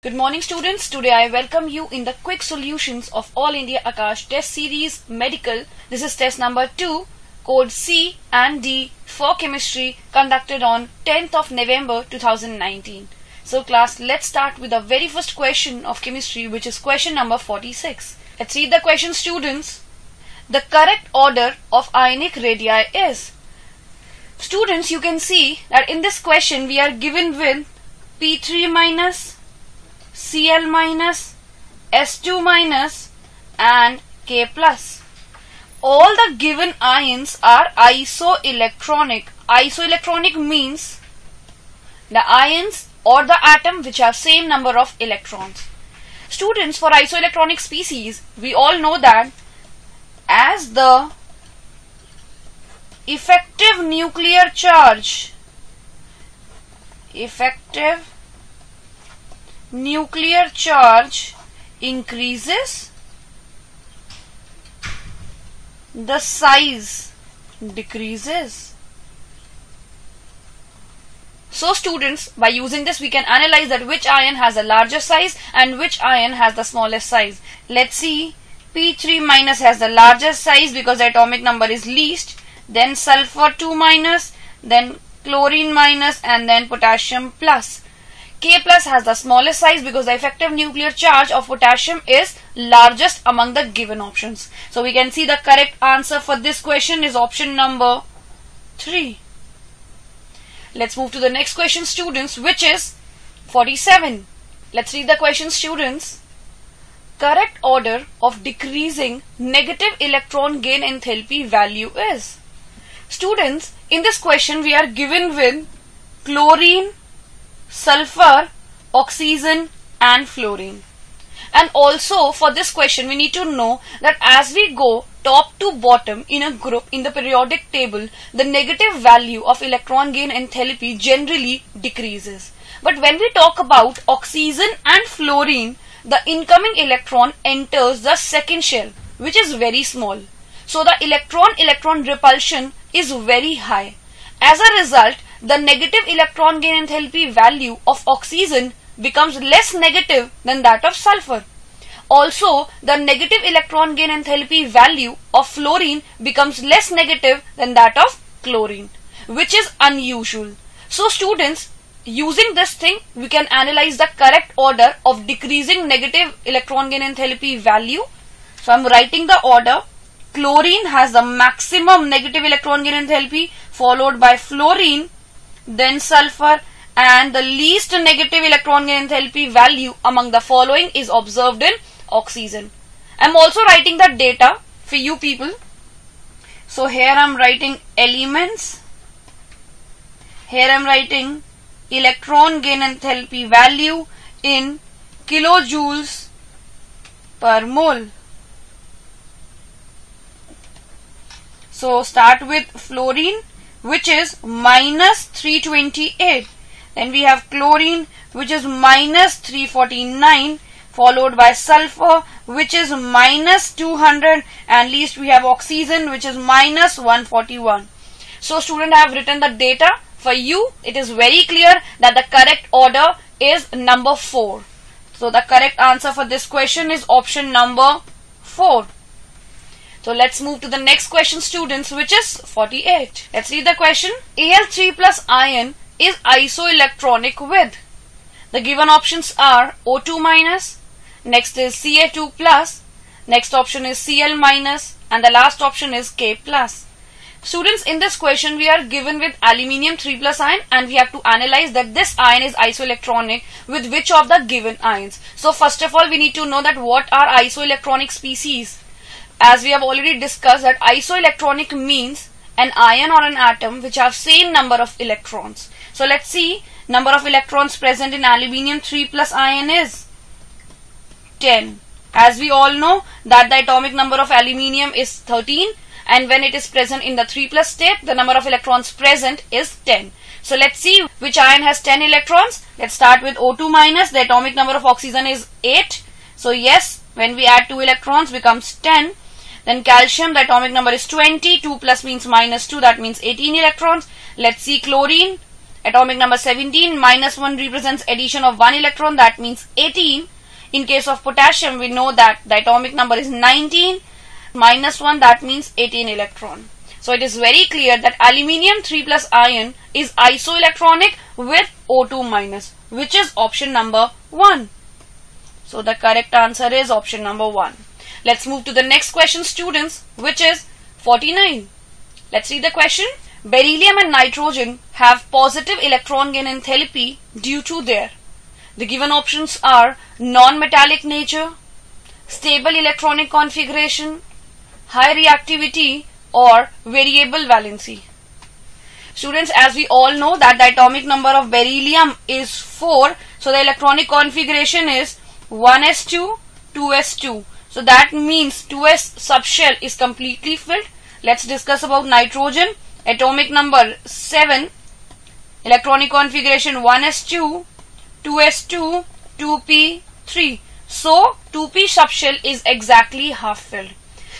Good morning students. Today I welcome you in the quick solutions of All India Aakash test series medical. This is test number 2 code C and D for chemistry conducted on 10th of November 2019. So class let's start with the very first question of chemistry which is question number 46. Let's read the question students. The correct order of ionic radii is Students you can see that in this question we are given with P3 minus Cl minus, S2 minus and K plus. All the given ions are isoelectronic. Isoelectronic means the ions or the atom which have same number of electrons. Students for isoelectronic species we all know that as the effective nuclear charge effective nuclear charge increases, the size decreases. So students, by using this we can analyze that which ion has a larger size and which ion has the smallest size. Let's see, P3 minus has the largest size because the atomic number is least, then sulfur 2 minus, then chlorine minus and then potassium plus. K plus has the smallest size because the effective nuclear charge of potassium is largest among the given options. So we can see the correct answer for this question is option number 3. Let's move to the next question students which is 47. Let's read the question students. Correct order of decreasing negative electron gain enthalpy value is. Students in this question we are given with chlorine sulfur, oxygen and fluorine. And also for this question we need to know that as we go top to bottom in a group in the periodic table the negative value of electron gain enthalpy generally decreases. But when we talk about oxygen and fluorine the incoming electron enters the second shell which is very small. So the electron-electron repulsion is very high. As a result, the negative electron gain enthalpy value of oxygen becomes less negative than that of sulfur. Also, the negative electron gain enthalpy value of fluorine becomes less negative than that of chlorine, which is unusual. So students, using this thing, we can analyze the correct order of decreasing negative electron gain enthalpy value. So I'm writing the order. Chlorine has the maximum negative electron gain enthalpy followed by fluorine then sulfur and the least negative electron gain enthalpy value among the following is observed in oxygen. I am also writing the data for you people. So here I am writing elements. Here I am writing electron gain enthalpy value in kilojoules per mole. So start with fluorine which is minus 328. Then we have chlorine which is minus 349 followed by sulfur which is minus 200 and least we have oxygen which is minus 141. So student I have written the data for you. It is very clear that the correct order is number 4. So the correct answer for this question is option number 4. So let's move to the next question students which is 48. Let's read the question. Al3 plus ion is isoelectronic with. The given options are O2 minus, next is Ca2 plus, next option is Cl minus and the last option is K plus. Students in this question we are given with aluminium 3 plus ion and we have to analyze that this ion is isoelectronic with which of the given ions. So first of all we need to know that what are isoelectronic species as we have already discussed that isoelectronic means an ion or an atom which have same number of electrons. So let's see number of electrons present in aluminium 3 plus ion is 10. As we all know that the atomic number of aluminium is 13 and when it is present in the 3 plus state the number of electrons present is 10. So let's see which ion has 10 electrons. Let's start with O2 minus the atomic number of oxygen is 8. So yes when we add 2 electrons becomes 10 then calcium, the atomic number is 20. 2 plus means minus 2, that means 18 electrons. Let's see chlorine. atomic number 17 minus 1 represents addition of 1 electron that means 18 in case of potassium we know that the atomic number is 19 minus 1 that means 18 electron so it is very clear that aluminium 3 plus ion is isoelectronic with O2 minus which is option number 1 so the correct answer is option number 1 let's move to the next question students which is 49 let's read the question Beryllium and nitrogen have positive electron gain enthalpy due to their the given options are non-metallic nature, stable electronic configuration, high reactivity or variable valency. Students, as we all know that the atomic number of beryllium is 4, so the electronic configuration is 1s2, 2s2. So that means 2s subshell is completely filled. Let's discuss about nitrogen. Atomic number 7 electronic configuration 1s2 2s2 2p3 so 2p subshell is exactly half filled.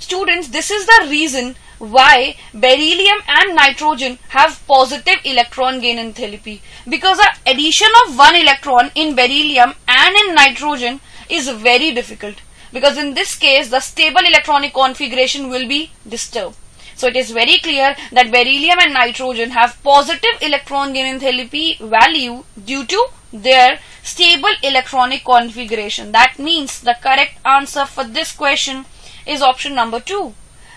Students this is the reason why beryllium and nitrogen have positive electron gain enthalpy because the addition of one electron in beryllium and in nitrogen is very difficult because in this case the stable electronic configuration will be disturbed so it is very clear that beryllium and nitrogen have positive electron gain enthalpy value due to their stable electronic configuration. That means the correct answer for this question is option number 2.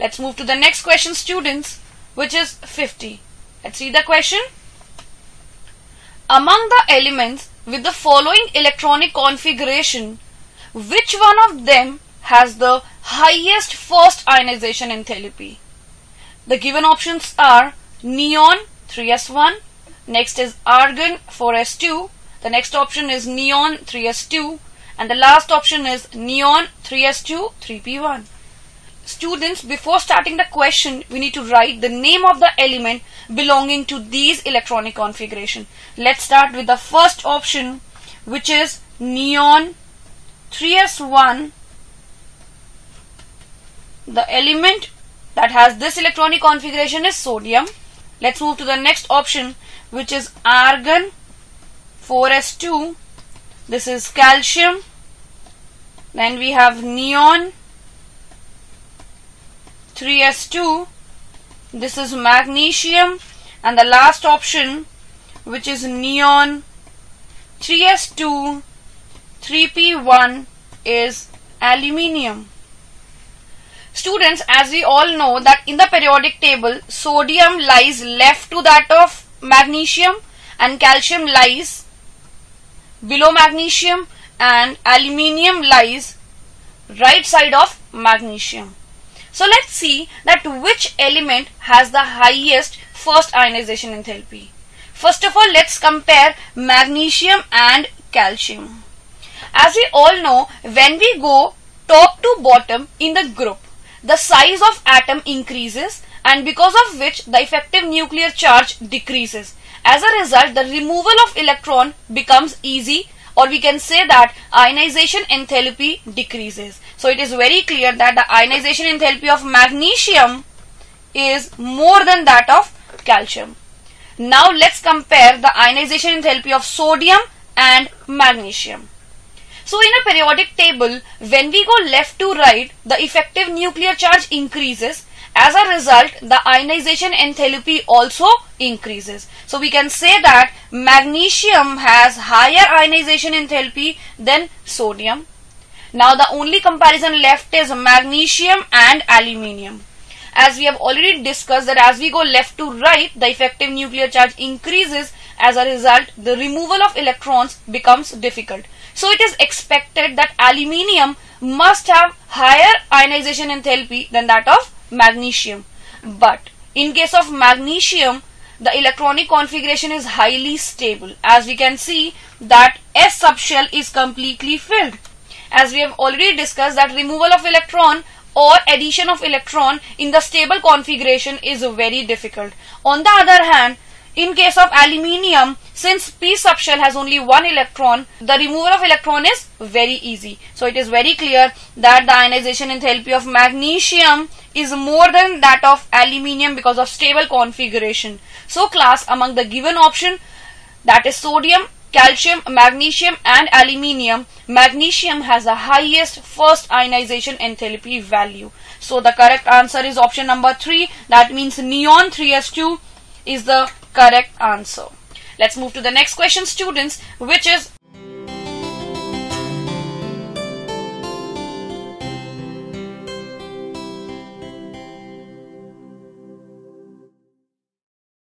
Let's move to the next question students which is 50. Let's see the question. Among the elements with the following electronic configuration which one of them has the highest first ionization enthalpy? The given options are neon 3s1, next is argon 4s2, the next option is neon 3s2 and the last option is neon 3s2 3p1. Students, before starting the question, we need to write the name of the element belonging to these electronic configuration. Let's start with the first option which is neon 3s1 the element that has this electronic configuration is sodium. Let's move to the next option which is argon 4s2. This is calcium. Then we have neon 3s2. This is magnesium. And the last option which is neon 3s2 3p1 is aluminium. Students, as we all know that in the periodic table, sodium lies left to that of magnesium and calcium lies below magnesium and aluminium lies right side of magnesium. So let's see that which element has the highest first ionization enthalpy. First of all, let's compare magnesium and calcium. As we all know, when we go top to bottom in the group, the size of atom increases and because of which the effective nuclear charge decreases. As a result, the removal of electron becomes easy or we can say that ionization enthalpy decreases. So it is very clear that the ionization enthalpy of magnesium is more than that of calcium. Now let's compare the ionization enthalpy of sodium and magnesium. So in a periodic table, when we go left to right, the effective nuclear charge increases. As a result, the ionization enthalpy also increases. So we can say that magnesium has higher ionization enthalpy than sodium. Now the only comparison left is magnesium and aluminium. As we have already discussed that as we go left to right, the effective nuclear charge increases. As a result, the removal of electrons becomes difficult. So it is expected that aluminium must have higher ionization enthalpy than that of magnesium. But in case of magnesium, the electronic configuration is highly stable. As we can see that S subshell is completely filled. As we have already discussed that removal of electron or addition of electron in the stable configuration is very difficult. On the other hand, in case of aluminium, since p subshell has only one electron, the removal of electron is very easy. So it is very clear that the ionization enthalpy of magnesium is more than that of aluminium because of stable configuration. So class among the given option that is sodium, calcium, magnesium and aluminium, magnesium has the highest first ionization enthalpy value. So the correct answer is option number 3 that means neon 3s2 is the correct answer. Let's move to the next question students which is